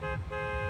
Música